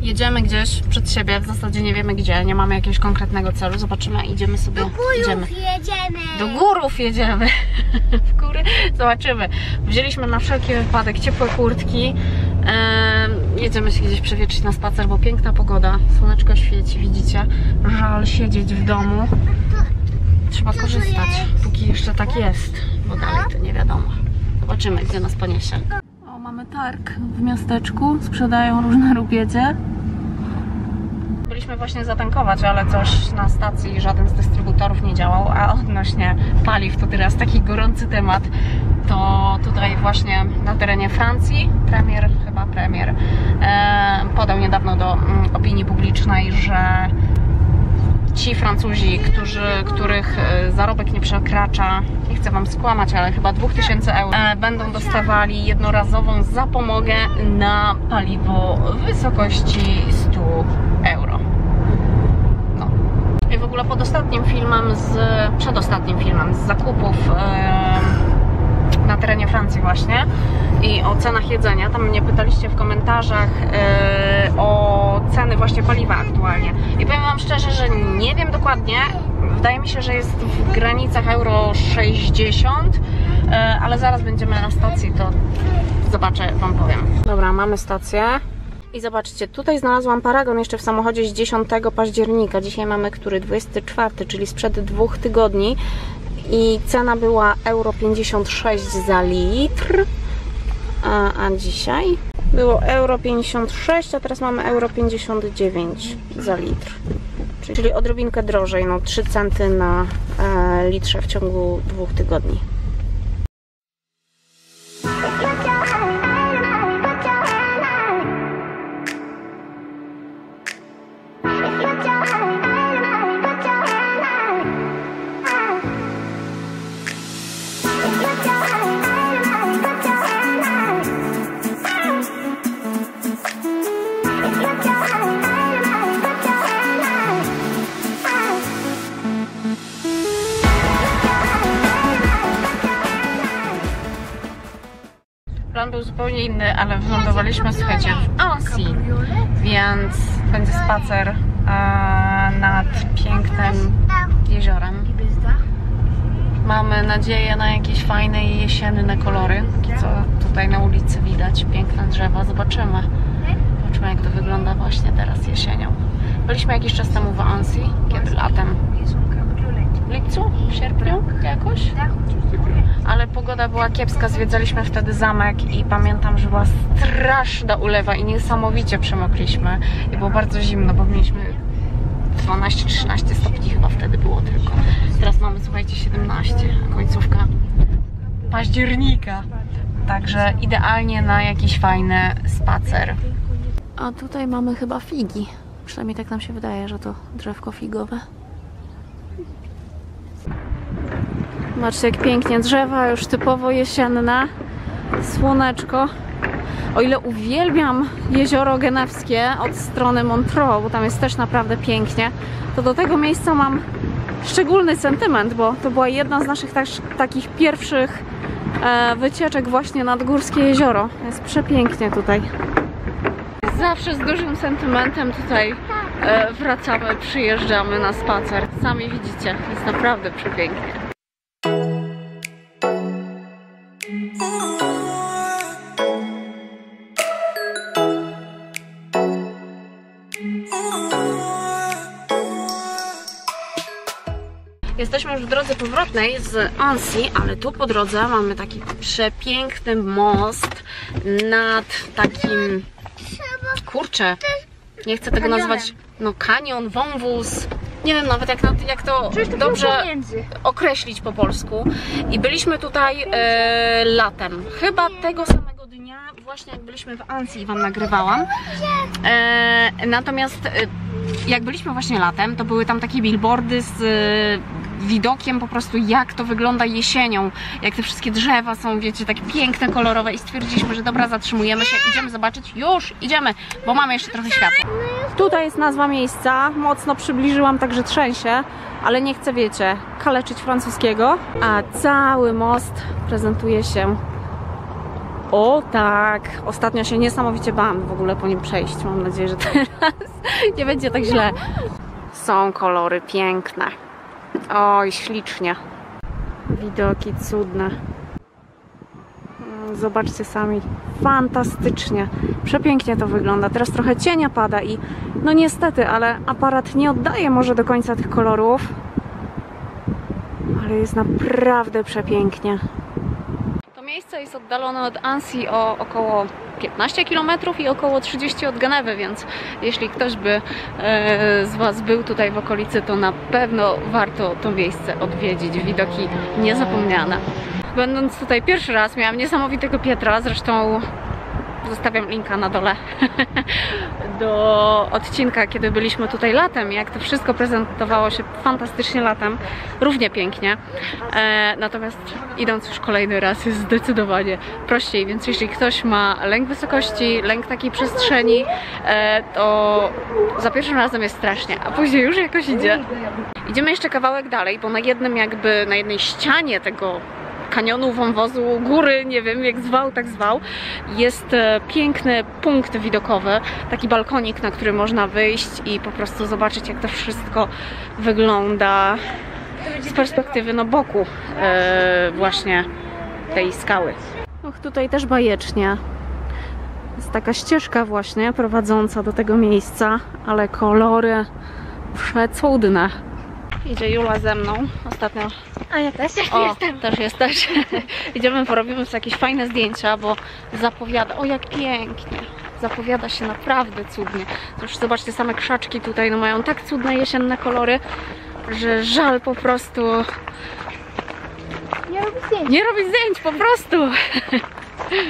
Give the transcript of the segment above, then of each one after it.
Jedziemy gdzieś przed siebie, w zasadzie nie wiemy gdzie, nie mamy jakiegoś konkretnego celu. Zobaczymy, idziemy sobie. Idziemy. jedziemy. Do górów jedziemy. W góry zobaczymy. Wzięliśmy na wszelki wypadek ciepłe kurtki. Em, jedziemy się gdzieś przewietrzyć na spacer, bo piękna pogoda. Słoneczko świeci, widzicie. Żal siedzieć w domu. Trzeba korzystać, póki jeszcze tak jest, bo dalej to nie wiadomo. Zobaczymy, gdzie nas poniesie. Mamy targ w miasteczku. Sprzedają różne rupiecie. Byliśmy właśnie zatankować, ale coś na stacji żaden z dystrybutorów nie działał, a odnośnie paliw to teraz taki gorący temat. To tutaj właśnie na terenie Francji premier, chyba premier, e, podał niedawno do mm, opinii publicznej, że ci Francuzi, którzy, których e, zarobek nie przekracza, nie chcę Wam skłamać, ale chyba 2000 euro, e, będą dostawali jednorazową zapomogę na paliwo w wysokości 100 euro. No. I w ogóle pod ostatnim filmem, z, przedostatnim filmem z zakupów na terenie Francji właśnie i o cenach jedzenia, tam mnie pytaliście w komentarzach e, o ceny właśnie paliwa aktualnie. I powiem Wam szczerze, że nie wiem dokładnie, wydaje mi się, że jest w granicach euro 60, e, ale zaraz będziemy na stacji, to zobaczę, Wam powiem. Dobra, mamy stację. I zobaczcie, tutaj znalazłam paragon jeszcze w samochodzie z 10 października. Dzisiaj mamy który? 24, czyli sprzed dwóch tygodni. I cena była euro 56 za litr. A, a dzisiaj było euro 56, a teraz mamy euro 59 za litr. Czyli odrobinkę drożej, no 3 centy na e, litrze w ciągu dwóch tygodni. Plan był zupełnie inny, ale wylądowaliśmy, słuchajcie, w Annecy, więc będzie spacer e, nad pięknym jeziorem. Mamy nadzieję na jakieś fajne jesienne kolory, co tutaj na ulicy widać piękne drzewa, zobaczymy. Zobaczymy jak to wygląda właśnie teraz jesienią. Byliśmy jakiś czas temu w Annecy, kiedy latem, lipcu, sierpniu jakoś? ale pogoda była kiepska, zwiedzaliśmy wtedy zamek i pamiętam, że była straszna ulewa i niesamowicie przemokliśmy i było bardzo zimno, bo mieliśmy 12-13 stopni chyba wtedy było tylko. Teraz mamy, słuchajcie, 17, końcówka października. Także idealnie na jakiś fajny spacer. A tutaj mamy chyba figi. Przynajmniej tak nam się wydaje, że to drzewko figowe. Zobaczcie jak pięknie drzewa, już typowo jesienne, słoneczko. O ile uwielbiam jezioro genewskie od strony Montreux, bo tam jest też naprawdę pięknie, to do tego miejsca mam szczególny sentyment, bo to była jedna z naszych takich pierwszych e, wycieczek właśnie nad Górskie Jezioro. Jest przepięknie tutaj. Zawsze z dużym sentymentem tutaj e, wracamy, przyjeżdżamy na spacer. Sami widzicie, jest naprawdę przepięknie. Jesteśmy już w drodze powrotnej z Annecy, ale tu po drodze mamy taki przepiękny most nad takim, kurczę, nie chcę tego nazwać, no kanion, wąwóz, nie wiem nawet jak, jak to dobrze określić po polsku. I byliśmy tutaj e, latem, chyba tego samego dnia, właśnie jak byliśmy w Annecy i Wam nagrywałam. E, natomiast e, jak byliśmy właśnie latem, to były tam takie billboardy z widokiem po prostu jak to wygląda jesienią, jak te wszystkie drzewa są, wiecie, takie piękne, kolorowe i stwierdziliśmy, że dobra, zatrzymujemy się, idziemy zobaczyć, już idziemy, bo mamy jeszcze trochę światła. Tutaj jest nazwa miejsca, mocno przybliżyłam, także trzęsie, ale nie chcę, wiecie, kaleczyć francuskiego, a cały most prezentuje się O tak, ostatnio się niesamowicie bałam w ogóle po nim przejść. Mam nadzieję, że teraz nie będzie tak źle. Są kolory piękne. Oj, ślicznie. Widoki cudne. Mm, Zobaczcie sami, fantastycznie. Przepięknie to wygląda. Teraz trochę cienia pada i no niestety, ale aparat nie oddaje może do końca tych kolorów. Ale jest naprawdę przepięknie. Miejsce jest oddalone od Annecy o około 15 km i około 30 od Genewy, więc jeśli ktoś by e, z Was był tutaj w okolicy, to na pewno warto to miejsce odwiedzić. Widoki niezapomniane. Będąc tutaj pierwszy raz, miałam niesamowitego Pietra, zresztą zostawiam linka na dole do odcinka, kiedy byliśmy tutaj latem, jak to wszystko prezentowało się fantastycznie latem, równie pięknie. E, natomiast idąc już kolejny raz jest zdecydowanie prościej, więc jeśli ktoś ma lęk wysokości, lęk takiej przestrzeni, e, to za pierwszym razem jest strasznie, a później już jakoś idzie. Idziemy jeszcze kawałek dalej, bo na jednym jakby, na jednej ścianie tego kanionu, wąwozu, góry, nie wiem jak zwał, tak zwał. Jest e, piękny punkt widokowy, taki balkonik, na który można wyjść i po prostu zobaczyć jak to wszystko wygląda z perspektywy no boku e, właśnie tej skały. Och, tutaj też bajecznie. Jest taka ścieżka właśnie prowadząca do tego miejsca, ale kolory przecudne. Idzie Jula ze mną. Ostatnio A ja też o, jestem. też jesteś. Idziemy, porobimy sobie jakieś fajne zdjęcia, bo zapowiada. O, jak pięknie. Zapowiada się naprawdę cudnie. Zresztą zobaczcie, same krzaczki tutaj no, mają tak cudne jesienne kolory, że żal po prostu Nie robię zdjęć. nie robić zdjęć, po prostu.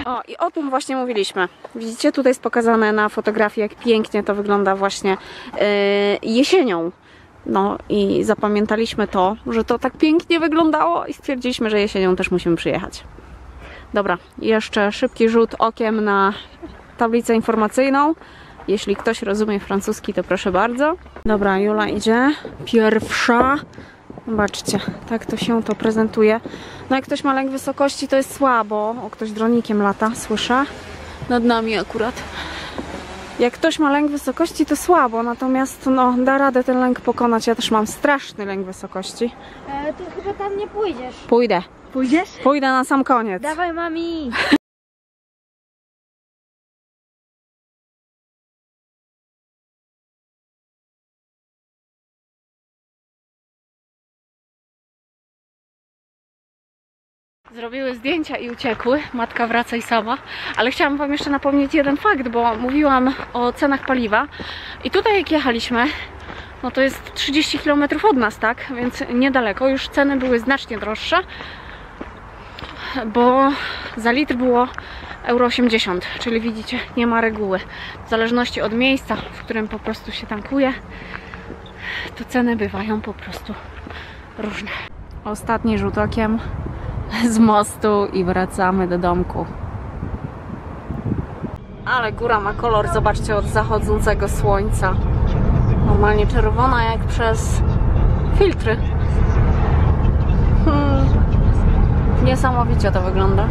O, i o tym właśnie mówiliśmy. Widzicie, tutaj jest pokazane na fotografii, jak pięknie to wygląda właśnie yy, jesienią. No i zapamiętaliśmy to, że to tak pięknie wyglądało i stwierdziliśmy, że jesienią też musimy przyjechać. Dobra, jeszcze szybki rzut okiem na tablicę informacyjną. Jeśli ktoś rozumie francuski, to proszę bardzo. Dobra, Jula idzie. Pierwsza. Zobaczcie, tak to się to prezentuje. No jak ktoś ma lęk wysokości, to jest słabo. O, ktoś dronikiem lata, słyszę. Nad nami akurat. Jak ktoś ma lęk wysokości, to słabo, natomiast no, da radę ten lęk pokonać. Ja też mam straszny lęk wysokości. E, ty chyba tam nie pójdziesz. Pójdę. Pójdziesz? Pójdę na sam koniec. Dawaj mami. Zrobiły zdjęcia i uciekły. Matka wracaj sama. Ale chciałam Wam jeszcze napomnieć jeden fakt, bo mówiłam o cenach paliwa. I tutaj jak jechaliśmy, no to jest 30 km od nas, tak? Więc niedaleko. Już ceny były znacznie droższe, bo za litr było euro 80, czyli widzicie, nie ma reguły. W zależności od miejsca, w którym po prostu się tankuje, to ceny bywają po prostu różne. Ostatni rzut okiem z mostu i wracamy do domku. Ale góra ma kolor, zobaczcie, od zachodzącego słońca. Normalnie czerwona jak przez filtry. Hmm. Niesamowicie to wygląda.